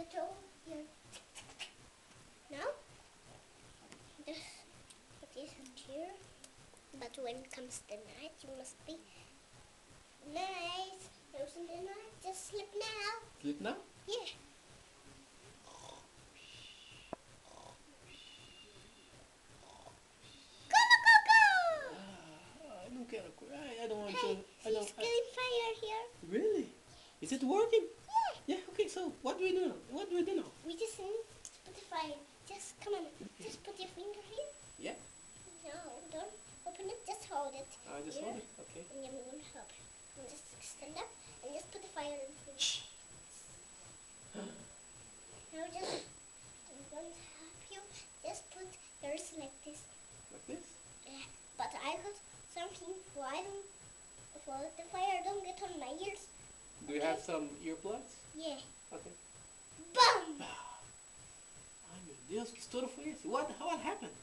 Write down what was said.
little here. Now, this it isn't here. But when it comes the night, you must be nice. Using the night, just sleep now. Sleep now? Yeah. Ah, I don't want hey, to. I don't. She's I, fire here. Really? Is it working? Yeah. Yeah. Okay. So what do we do now? What do we do now? We just need to put the fire. Just come on. Just put your finger here. Yeah. No, don't open it. Just hold it. I just Here. hold it. Okay. And then we'll help. And just stand up and just put the fire in. Shh. Now just I'm going to help you. Just put yours like this. Like this. Yeah. But I got something for I don't for the fire don't get on my Deus, que estouro foi esse? What, what happened?